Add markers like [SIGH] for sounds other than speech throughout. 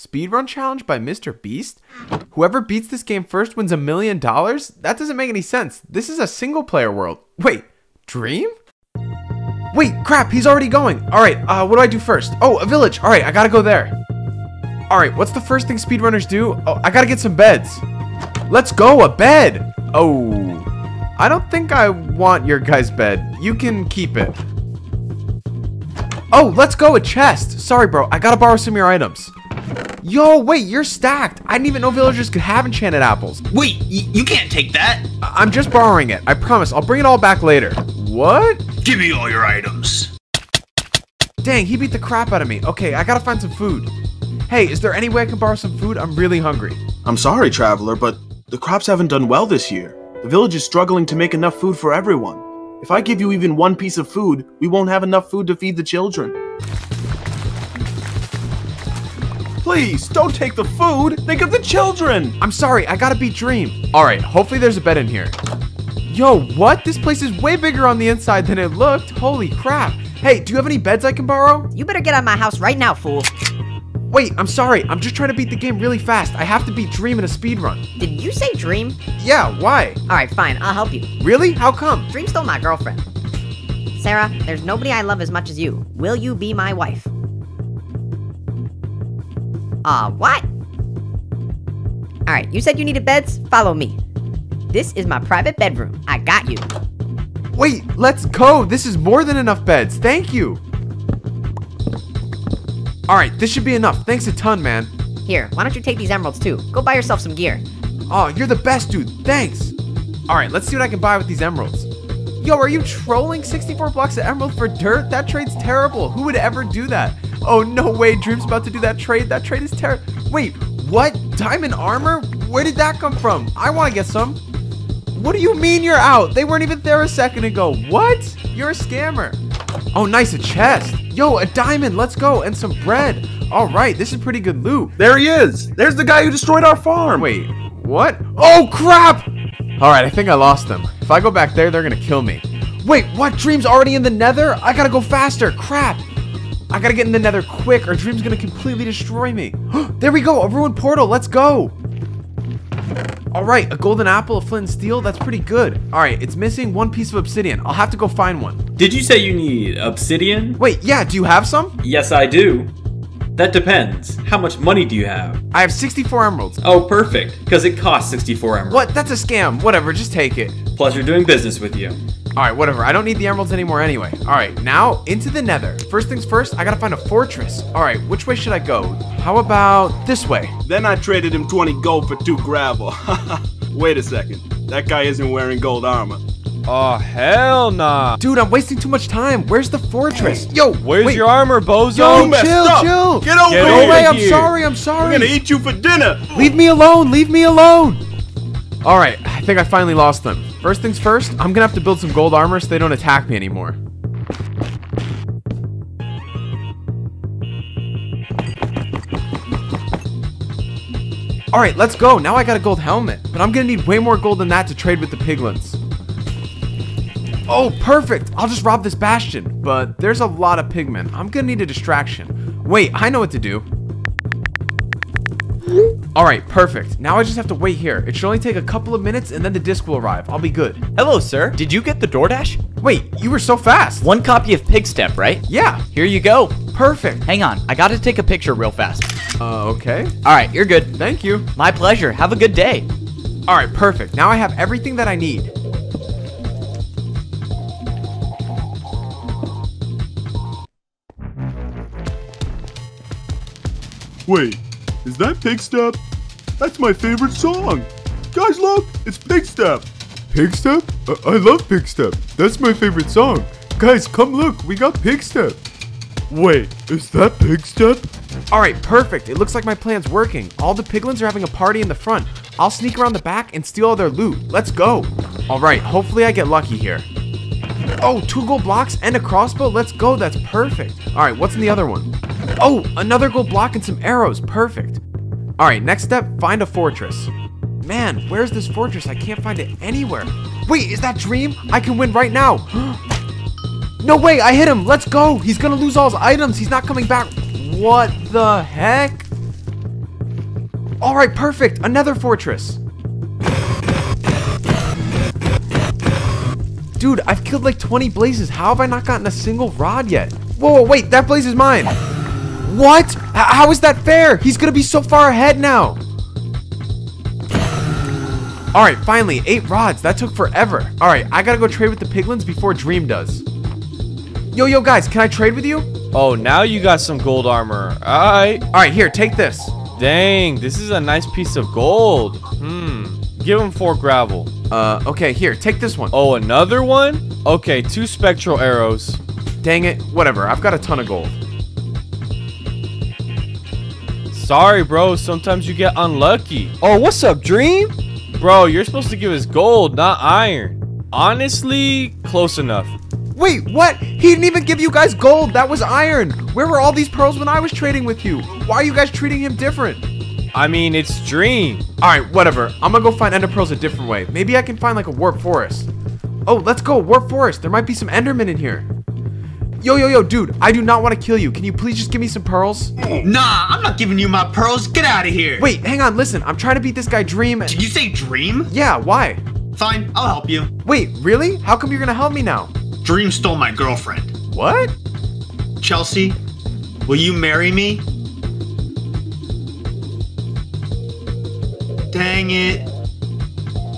Speedrun challenge by Mr. Beast? Whoever beats this game first wins a million dollars? That doesn't make any sense. This is a single player world. Wait, Dream? Wait, crap, he's already going. Alright, uh, what do I do first? Oh, a village. Alright, I gotta go there. Alright, what's the first thing speedrunners do? Oh, I gotta get some beds. Let's go, a bed. Oh, I don't think I want your guy's bed. You can keep it. Oh, let's go, a chest. Sorry, bro, I gotta borrow some of your items. Yo, wait, you're stacked. I didn't even know villagers could have enchanted apples. Wait, you can't take that. I- I'm just borrowing it. I promise, I'll bring it all back later. What? Give me all your items. Dang, he beat the crap out of me. Okay, I gotta find some food. Hey, is there any way I can borrow some food? I'm really hungry. I'm sorry, traveler, but the crops haven't done well this year. The village is struggling to make enough food for everyone. If I give you even one piece of food, we won't have enough food to feed the children. Please, don't take the food! Think of the children! I'm sorry, I gotta beat Dream. Alright, hopefully there's a bed in here. Yo, what? This place is way bigger on the inside than it looked. Holy crap. Hey, do you have any beds I can borrow? You better get out of my house right now, fool. Wait, I'm sorry. I'm just trying to beat the game really fast. I have to beat Dream in a speed run. Did you say Dream? Yeah, why? Alright, fine, I'll help you. Really? How come? Dream stole my girlfriend. Sarah, there's nobody I love as much as you. Will you be my wife? Uh, what? Alright, you said you needed beds? Follow me. This is my private bedroom. I got you. Wait, let's go. This is more than enough beds. Thank you. Alright, this should be enough. Thanks a ton, man. Here, why don't you take these emeralds too? Go buy yourself some gear. Oh, you're the best, dude. Thanks. Alright, let's see what I can buy with these emeralds. Yo, are you trolling 64 blocks of emerald for dirt? That trade's terrible. Who would ever do that? Oh, no way. Dream's about to do that trade. That trade is terrible. Wait, what? Diamond armor? Where did that come from? I want to get some. What do you mean you're out? They weren't even there a second ago. What? You're a scammer. Oh, nice, a chest. Yo, a diamond. Let's go. And some bread. All right, this is pretty good loot. There he is! There's the guy who destroyed our farm! Wait, what? Oh, crap! Alright, I think I lost them. If I go back there, they're gonna kill me. Wait, what? Dream's already in the nether? I gotta go faster. Crap! I gotta get in the nether quick or Dream's gonna completely destroy me. [GASPS] there we go, a ruined portal. Let's go. Alright, a golden apple, a flint and steel. That's pretty good. Alright, it's missing one piece of obsidian. I'll have to go find one. Did you say you need obsidian? Wait, yeah, do you have some? Yes, I do. That depends. How much money do you have? I have 64 emeralds. Oh, perfect, because it costs 64 emeralds. What? That's a scam. Whatever, just take it. Pleasure doing business with you. Alright, whatever. I don't need the emeralds anymore anyway. Alright, now into the nether. First things first, I gotta find a fortress. Alright, which way should I go? How about this way? Then I traded him 20 gold for 2 gravel. [LAUGHS] Wait a second. That guy isn't wearing gold armor. Oh, hell nah. Dude, I'm wasting too much time. Where's the fortress? Yo, Where's wait. your armor, bozo? Yo, messed chill, up. chill. Get over Get here! over way, I'm sorry, I'm sorry. I'm gonna eat you for dinner! Leave me alone, leave me alone. Alright, I think I finally lost them. First things first, I'm gonna have to build some gold armor so they don't attack me anymore. Alright, let's go. Now I got a gold helmet. But I'm gonna need way more gold than that to trade with the piglins. Oh, perfect. I'll just rob this bastion. But there's a lot of pigmen. I'm gonna need a distraction. Wait, I know what to do. Alright, perfect. Now I just have to wait here. It should only take a couple of minutes and then the disc will arrive. I'll be good. Hello, sir. Did you get the DoorDash? Wait, you were so fast. One copy of Pig Step, right? Yeah, Here you go. perfect. Hang on, I gotta take a picture real fast. Uh, okay. Alright, you're good. Thank you. My pleasure. Have a good day. Alright, perfect. Now I have everything that I need. Wait, is that Pig Step? That's my favorite song! Guys, look! It's Pig Step! Pig Step? I, I love Pig Step. That's my favorite song. Guys, come look. We got Pig Step. Wait, is that Pig Step? Alright, perfect. It looks like my plan's working. All the piglins are having a party in the front. I'll sneak around the back and steal all their loot. Let's go. Alright, hopefully I get lucky here. Oh, two gold blocks and a crossbow? Let's go, that's perfect. Alright, what's in the other one? Oh, another gold block and some arrows. Perfect. Alright, next step, find a fortress. Man, where's this fortress? I can't find it anywhere. Wait, is that Dream? I can win right now. [GASPS] no way, I hit him. Let's go. He's gonna lose all his items. He's not coming back. What the heck? All right, perfect. Another fortress. Dude, I've killed like 20 blazes. How have I not gotten a single rod yet? Whoa, wait, that blaze is mine. What? H- how is that fair? He's gonna be so far ahead now. All right, finally, eight rods. That took forever. All right, I gotta go trade with the piglins before Dream does. Yo, yo, guys, can I trade with you? Oh, now you got some gold armor. Alright. All right, here, take this. Dang, this is a nice piece of gold. Hmm. Give him four gravel. Uh, okay, here, take this one. Oh, another one? Okay, two spectral arrows. Dang it, whatever. I've got a ton of gold. Sorry, bro. Sometimes you get unlucky. Oh, what's up, Dream? Bro, you're supposed to give us gold, not iron. Honestly, close enough. Wait, what? He didn't even give you guys gold. That was iron. Where were all these pearls when I was trading with you? Why are you guys treating him different? I mean, it's Dream. All right, whatever. I'm gonna go find ender pearls a different way. Maybe I can find like a warp forest. Oh, let's go, warp forest. There might be some endermen in here. Yo, yo, yo, dude, I do not want to kill you. Can you please just give me some pearls? Nah, I'm not giving you my pearls. Get out of here. Wait, hang on, listen. I'm trying to beat this guy Dream. Did you say dream? Yeah, why? Fine, I'll help you. Wait, really? How come you're gonna help me now? Dream stole my girlfriend. What? Chelsea, will you marry me? Dang it.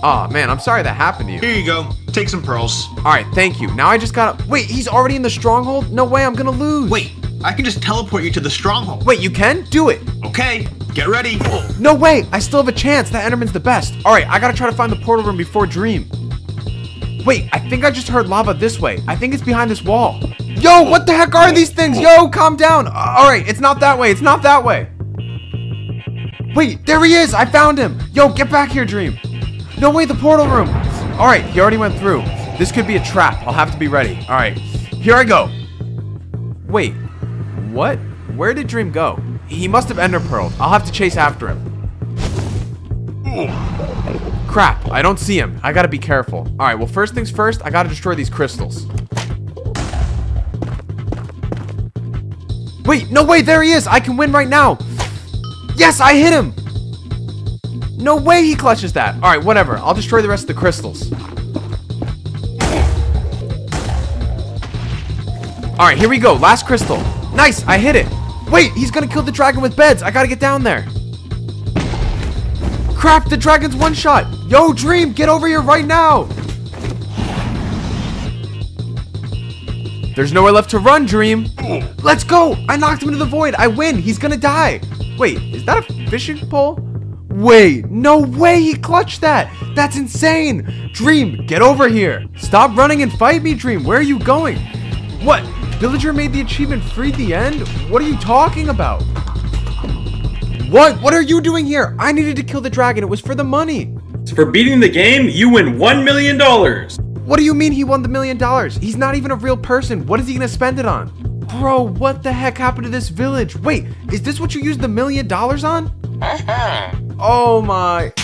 Aw, man, I'm sorry that happened to you. Here you go. Take some pearls. Alright, thank you. Now I just gotta. Wait, he's already in the stronghold? No way, I'm gonna lose. Wait, I can just teleport you to the stronghold. Wait, you can? Do it. Okay, get ready. No way, I still have a chance. That Enderman's the best. Alright, I gotta try to find the portal room before Dream. Wait, I think I just heard lava this way. I think it's behind this wall. Yo, what the heck are these things? Yo, calm down. Uh, Alright, it's not that way. It's not that way. Wait, there he is. I found him. Yo, get back here, Dream. No way, the portal room. Alright, he already went through. This could be a trap. I'll have to be ready. Alright, here I go. Wait, what? Where did Dream go? He must have ender pearled. I'll have to chase after him. Crap, I don't see him. I gotta be careful. Alright, well first things first, I gotta destroy these crystals. Wait, no way, there he is! I can win right now! Yes, I hit him! No way he clutches that! Alright, whatever. I'll destroy the rest of the crystals. Alright, here we go. Last crystal. Nice, I hit it. Wait, he's gonna kill the dragon with beds. I gotta get down there. Crap, the dragon's one shot. Yo, Dream, get over here right now. There's nowhere left to run, Dream. Let's go. I knocked him into the void. I win. He's gonna die. Wait, is that a fishing pole? Wait, no way he clutched that. That's insane. Dream, get over here. Stop running and fight me, Dream. Where are you going? What? Villager made the achievement freed the end? What are you talking about? What? What are you doing here? I needed to kill the dragon. It was for the money. For beating the game, you win $1 million. What do you mean he won the million dollars? He's not even a real person. What is he gonna spend it on? Bro, what the heck happened to this village? Wait, is this what you used the million dollars on? [LAUGHS] Uh-huh. Oh my.